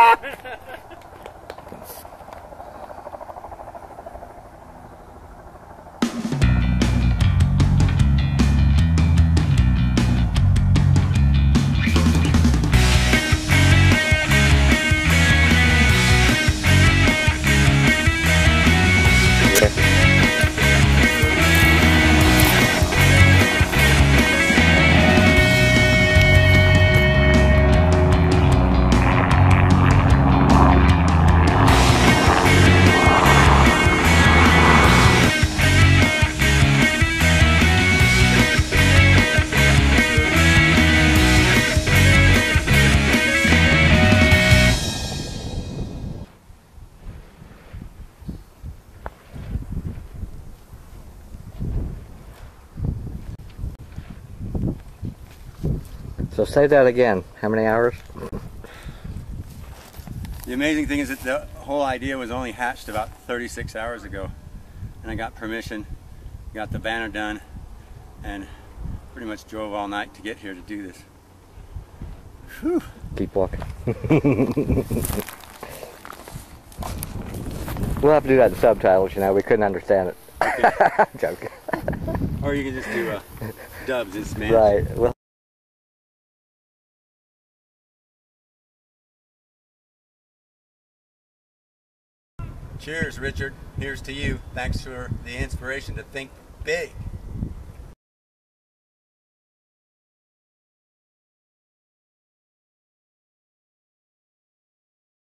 Ha ha ha! So say that again. How many hours? The amazing thing is that the whole idea was only hatched about 36 hours ago. And I got permission, got the banner done, and pretty much drove all night to get here to do this. Whew. Keep walking. we'll have to do that in subtitles, you know. We couldn't understand it. Okay. Joking. Or you can just do uh, dubs in Spanish. Right. Well, Cheers, Richard. Here's to you. Thanks for the inspiration to think big.